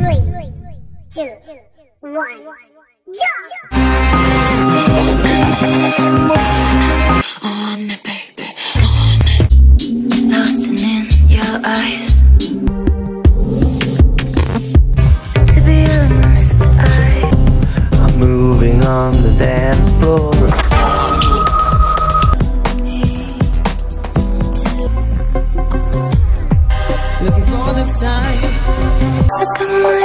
Three, two, one, jump! Lost in your eyes. To be honest, I'm moving on the dance floor. The sign. look